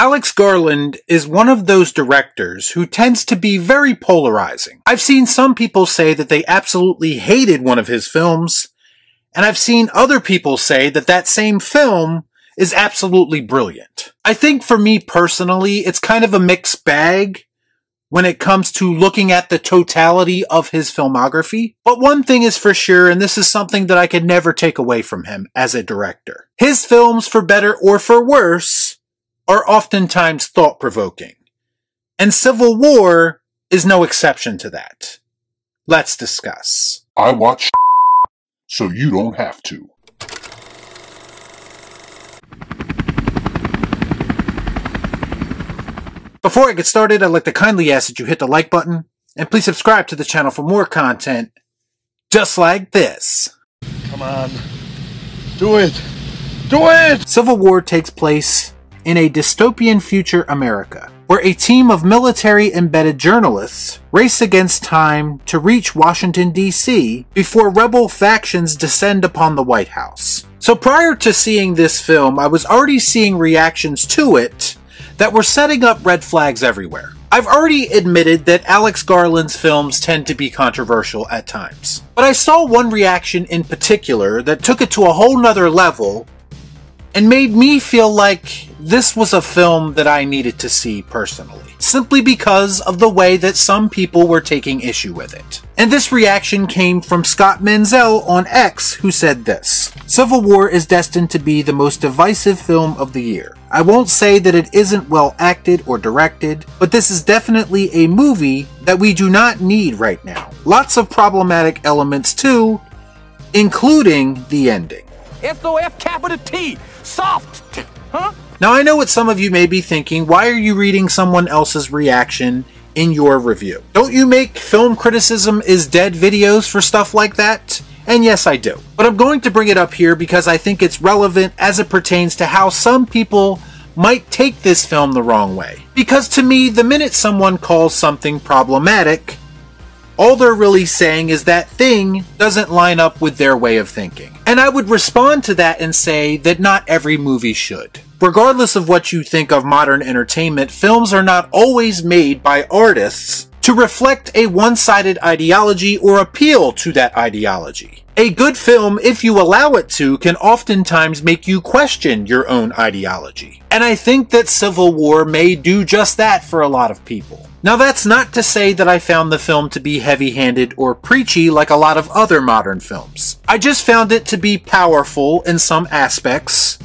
Alex Garland is one of those directors who tends to be very polarizing. I've seen some people say that they absolutely hated one of his films, and I've seen other people say that that same film is absolutely brilliant. I think for me personally, it's kind of a mixed bag when it comes to looking at the totality of his filmography. But one thing is for sure, and this is something that I could never take away from him as a director. His films, for better or for worse, are oftentimes thought provoking. And Civil War is no exception to that. Let's discuss. I watch so you don't have to. Before I get started, I'd like to kindly ask that you hit the like button and please subscribe to the channel for more content just like this. Come on. Do it. Do it! Civil War takes place in a dystopian future America, where a team of military embedded journalists race against time to reach Washington, D.C. before rebel factions descend upon the White House. So prior to seeing this film, I was already seeing reactions to it that were setting up red flags everywhere. I've already admitted that Alex Garland's films tend to be controversial at times. But I saw one reaction in particular that took it to a whole nother level and made me feel like this was a film that I needed to see personally, simply because of the way that some people were taking issue with it. And this reaction came from Scott Menzel on X, who said this Civil War is destined to be the most divisive film of the year. I won't say that it isn't well acted or directed, but this is definitely a movie that we do not need right now. Lots of problematic elements too, including the ending. S-O-F capital T. Soft. Huh? Now, I know what some of you may be thinking. Why are you reading someone else's reaction in your review? Don't you make film criticism is dead videos for stuff like that? And yes, I do. But I'm going to bring it up here because I think it's relevant as it pertains to how some people might take this film the wrong way. Because to me, the minute someone calls something problematic, all they're really saying is that thing doesn't line up with their way of thinking. And I would respond to that and say that not every movie should. Regardless of what you think of modern entertainment, films are not always made by artists to reflect a one-sided ideology or appeal to that ideology. A good film, if you allow it to, can oftentimes make you question your own ideology. And I think that Civil War may do just that for a lot of people. Now that's not to say that I found the film to be heavy-handed or preachy like a lot of other modern films. I just found it to be powerful in some aspects,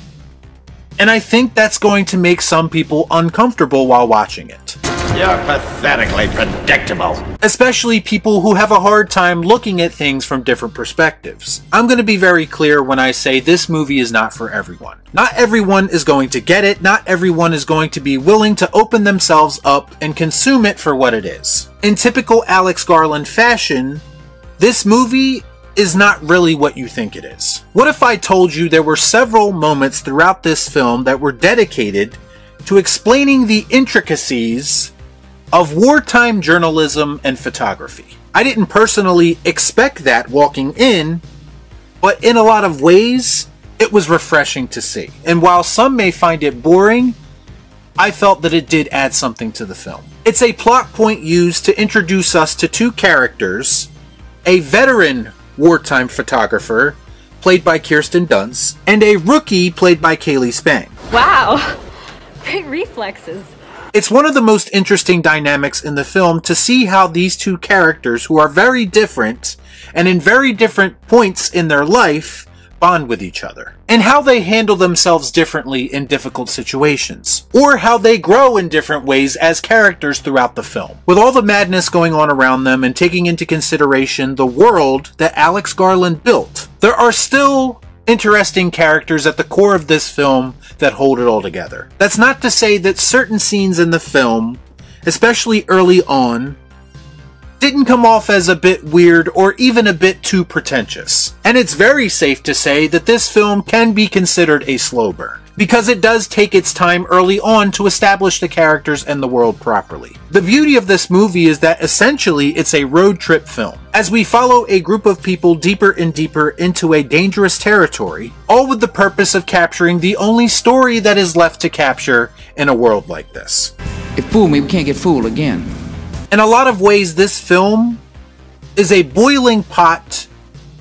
and I think that's going to make some people uncomfortable while watching it. You're pathetically predictable. Especially people who have a hard time looking at things from different perspectives. I'm going to be very clear when I say this movie is not for everyone. Not everyone is going to get it, not everyone is going to be willing to open themselves up and consume it for what it is. In typical Alex Garland fashion, this movie is not really what you think it is. What if I told you there were several moments throughout this film that were dedicated to explaining the intricacies of wartime journalism and photography. I didn't personally expect that walking in, but in a lot of ways, it was refreshing to see. And while some may find it boring, I felt that it did add something to the film. It's a plot point used to introduce us to two characters a veteran wartime photographer, played by Kirsten Dunst, and a rookie, played by Cailee Spaeny. Wow, great reflexes. It's one of the most interesting dynamics in the film to see how these two characters, who are very different and in very different points in their life, bond with each other. And how they handle themselves differently in difficult situations. Or how they grow in different ways as characters throughout the film. With all the madness going on around them and taking into consideration the world that Alex Garland built, there are still interesting characters at the core of this film that hold it all together. That's not to say that certain scenes in the film, especially early on, didn't come off as a bit weird or even a bit too pretentious. And it's very safe to say that this film can be considered a slow burn because it does take its time early on to establish the characters and the world properly. The beauty of this movie is that essentially it's a road trip film, as we follow a group of people deeper and deeper into a dangerous territory, all with the purpose of capturing the only story that is left to capture in a world like this. If fool me, we can't get fooled again. In a lot of ways, this film is a boiling pot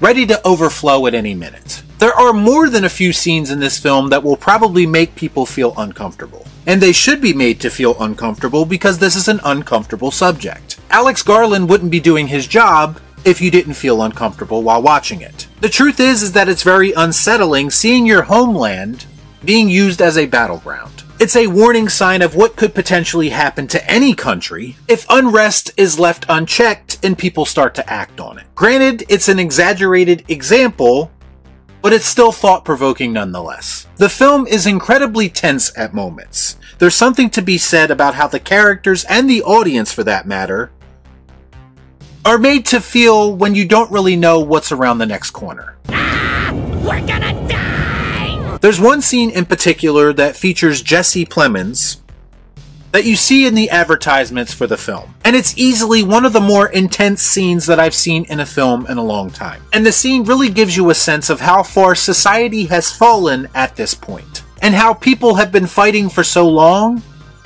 ready to overflow at any minute. There are more than a few scenes in this film that will probably make people feel uncomfortable. And they should be made to feel uncomfortable because this is an uncomfortable subject. Alex Garland wouldn't be doing his job if you didn't feel uncomfortable while watching it. The truth is is that it's very unsettling seeing your homeland being used as a battleground. It's a warning sign of what could potentially happen to any country if unrest is left unchecked and people start to act on it. Granted, it's an exaggerated example, but it's still thought provoking nonetheless. The film is incredibly tense at moments. There's something to be said about how the characters, and the audience for that matter, are made to feel when you don't really know what's around the next corner. Ah, we're gonna die! There's one scene in particular that features Jesse Plemons, that you see in the advertisements for the film. And it's easily one of the more intense scenes that I've seen in a film in a long time. And the scene really gives you a sense of how far society has fallen at this point, and how people have been fighting for so long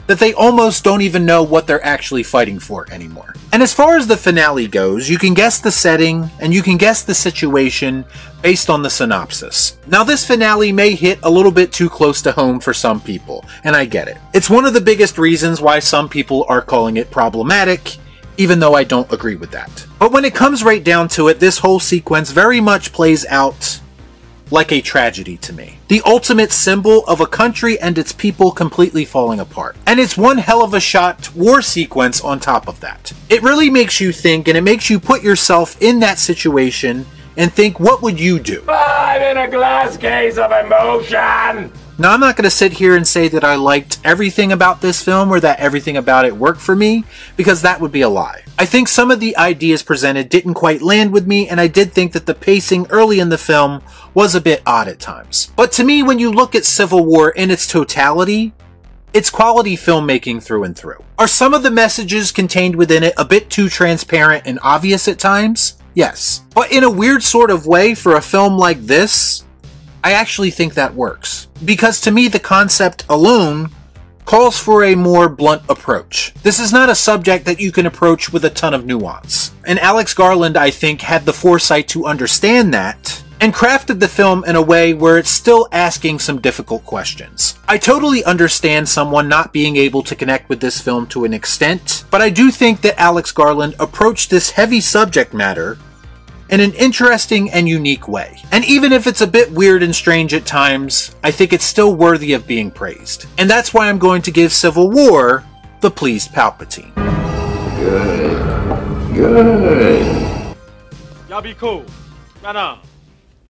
that they almost don't even know what they're actually fighting for anymore. And as far as the finale goes, you can guess the setting and you can guess the situation based on the synopsis. Now, this finale may hit a little bit too close to home for some people, and I get it. It's one of the biggest reasons why some people are calling it problematic, even though I don't agree with that. But when it comes right down to it, this whole sequence very much plays out like a tragedy to me. The ultimate symbol of a country and its people completely falling apart. And it's one hell of a shot war sequence on top of that. It really makes you think and it makes you put yourself in that situation and think, what would you do? I'm in a glass case of emotion! Now, I'm not going to sit here and say that I liked everything about this film or that everything about it worked for me, because that would be a lie. I think some of the ideas presented didn't quite land with me, and I did think that the pacing early in the film was a bit odd at times. But to me, when you look at Civil War in its totality, it's quality filmmaking through and through. Are some of the messages contained within it a bit too transparent and obvious at times? Yes. But in a weird sort of way, for a film like this, I actually think that works. Because to me, the concept alone calls for a more blunt approach. This is not a subject that you can approach with a ton of nuance. And Alex Garland, I think, had the foresight to understand that and crafted the film in a way where it's still asking some difficult questions. I totally understand someone not being able to connect with this film to an extent, but I do think that Alex Garland approached this heavy subject matter in an interesting and unique way. And even if it's a bit weird and strange at times, I think it's still worthy of being praised. And that's why I'm going to give Civil War the pleased Palpatine. Good. Good. Y'all be cool. Right on.